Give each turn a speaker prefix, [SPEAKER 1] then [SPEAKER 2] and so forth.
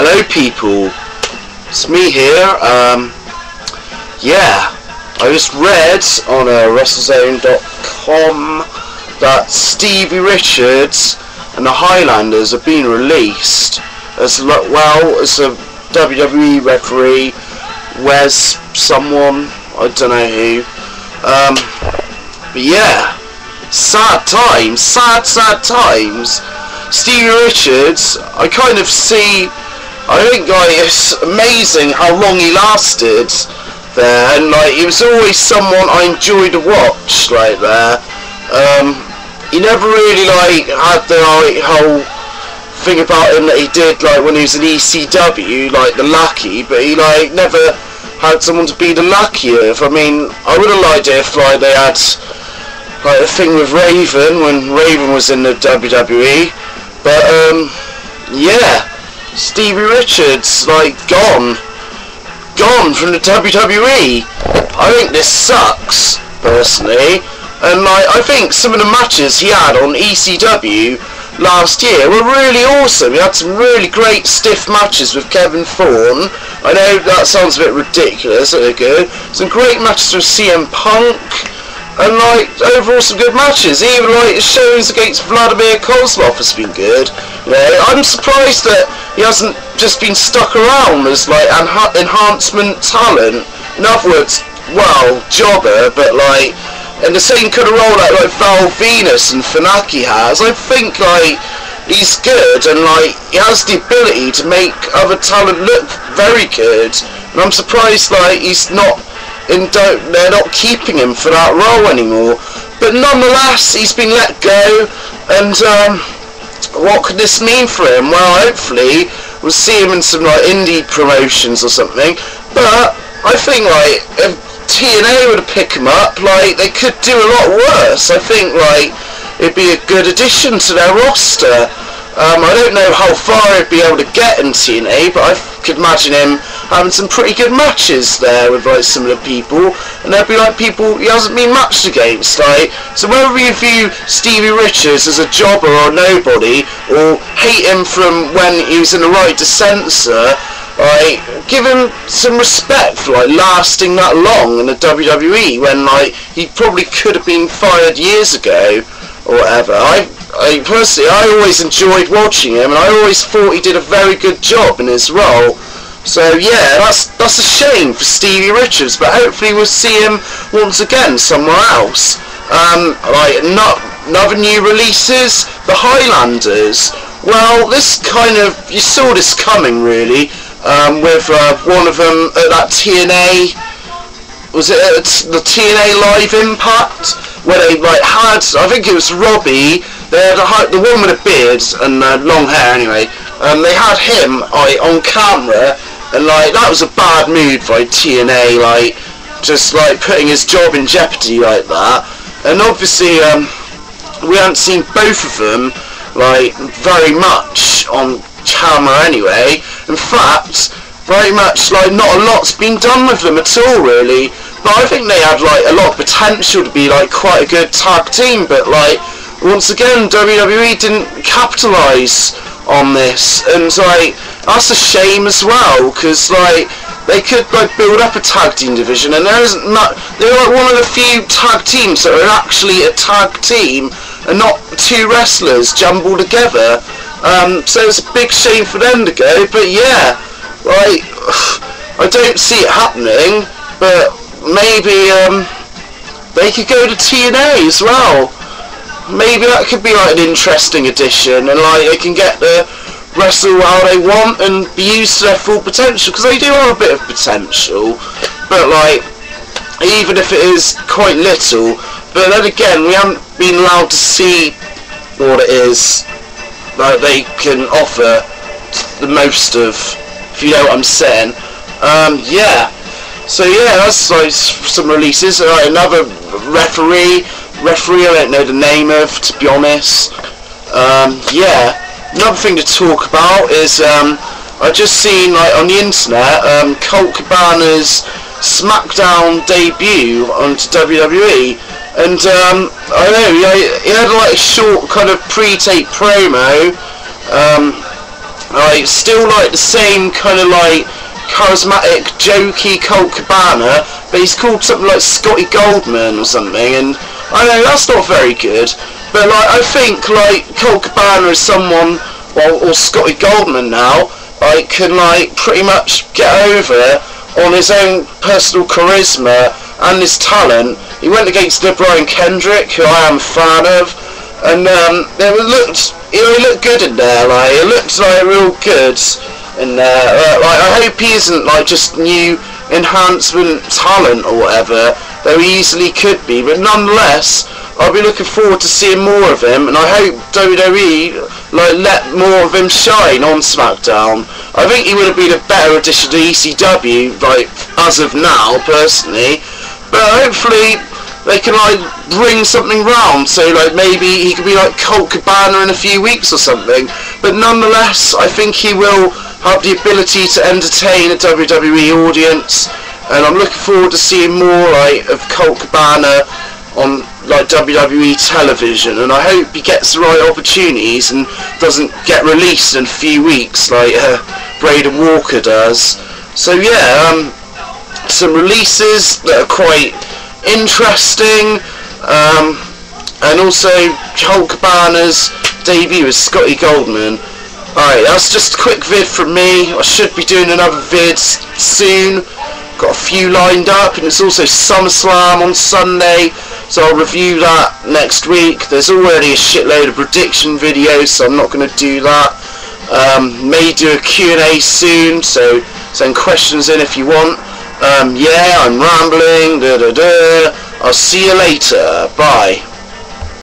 [SPEAKER 1] Hello people, it's me here. Um, yeah, I just read on uh, WrestleZone.com that Stevie Richards and the Highlanders have been released as well as a WWE referee. Where's someone? I don't know who. Um, but yeah, sad times, sad, sad times. Stevie Richards, I kind of see. I think like it's amazing how long he lasted there, and like he was always someone I enjoyed to watch. Like there, um, he never really like had the like, whole thing about him that he did like when he was in ECW, like the Lucky, but he like never had someone to be the luckier. I mean, I would have liked it if like they had like the thing with Raven when Raven was in the WWE. But um, yeah, Stevie Richards like gone, gone from the WWE. I think this sucks personally, and like I think some of the matches he had on ECW last year were really awesome. He had some really great stiff matches with Kevin Thorn. I know that sounds a bit ridiculous, but they're good. Some great matches with CM Punk and like overall some good matches. Even like shows against Vladimir Kozlov has been good. You know, I'm surprised that he hasn't just been stuck around as like enha- enhancement talent. In other words, well, jobber, but like, and the same kind of role that like Val Venis and Funaki has. I think like he's good and like he has the ability to make other talent look very good. And I'm surprised like he's not in don't, they're not keeping him for that role anymore. But nonetheless, he's been let go, and um, what could this mean for him? Well, hopefully we'll see him in some like indie promotions or something. But I think like if TNA to pick him up, like they could do a lot worse. I think like it'd be a good addition to their roster. Um, I don't know how far he'd be able to get in TNA, but I could imagine him having some pretty good matches there with like similar people, and there'd be like people he hasn't been matched against. Like, so whether you view Stevie Richards as a jobber or nobody, or hate him from when he was in the right to censor, like give him some respect for like lasting that long in the WWE when like he probably could have been fired years ago or whatever. I I personally, I always enjoyed watching him, and I always thought he did a very good job in his role. So yeah, that's that's a shame for Stevie Richards, but hopefully we'll see him once again somewhere else. Um, like not another new releases, the Highlanders. Well, this kind of you saw this coming really. Um, with uh, one of them at that TNA was it the TNA Live Impact where they like had I think it was Robbie they had a, the one with a beard and uh, long hair anyway um, they had him like, on camera and like that was a bad move by TNA like just like putting his job in jeopardy like that. And obviously um, we haven't seen both of them like very much on camera anyway. In fact very much like not a lot's been done with them at all really. But I think they had like a lot of potential to be like quite a good tag team. But like once again WWE didn't capitalise on this. And like that's a shame as well because like they could like build up a tag team division and there isn't they're like one of the few tag teams that are actually a tag team and not two wrestlers jumbled together. Um, so it's a big shame for them to go but yeah like I don't see it happening but maybe um, they could go to TNA as well. Maybe that could be like an interesting addition and like they can get the wrestle how they want and be used to their full potential because they do have a bit of potential but like even if it is quite little. But then again we haven't been allowed to see what it is that they can offer the most of if you know what I'm saying. Um, yeah. So yeah that's like some releases. Uh, another referee. Referee I don't know the name of to be honest. Um, yeah another thing to talk about is um, I just seen like on the internet um, Colt Cabana's SmackDown debut onto WWE and um, I don't know he, had like a short kind of pre-tape promo. Um, like still like the same kind of like charismatic, jokey Colt Cabana, but he's called something like Scotty Goldman or something, and I know that's not very good. But like I think like Colt Cabana is someone, well, or Scotty Goldman now, like can like pretty much get over it on his own personal charisma and his talent. He went against Brian Kendrick, who I am a fan of, and um, it looked, he looked good in there. Like it looked like real good in there. Uh, like I hope he isn't like just new enhancement talent or whatever, though he easily could be. But nonetheless, I'll be looking forward to seeing more of him, and I hope WWE like let more of him shine on SmackDown. I think he would have been a better addition to ECW, like as of now, personally. But hopefully they can like bring something round. So like maybe he could be like Colt Cabana in a few weeks or something. But nonetheless, I think he will have the ability to entertain a WWE audience. And I'm looking forward to seeing more like of Colt Cabana on like WWE television and I hope he gets the right opportunities and doesn't get released in a few weeks like uh, Braden Walker does. So yeah, um, some releases that are quite interesting um, and also Colt Cabana's debut with Scotty Goldman. Alright, that's just a quick vid from me. I should be doing another vid soon. Got a few lined up and it's also SummerSlam on Sunday so I'll review that next week. There's already a shitload of prediction videos, so I'm not going to do that. Um, may do a Q&A soon, so send questions in if you want. Um, yeah, I'm rambling. Da, da, da. I'll see you later. Bye.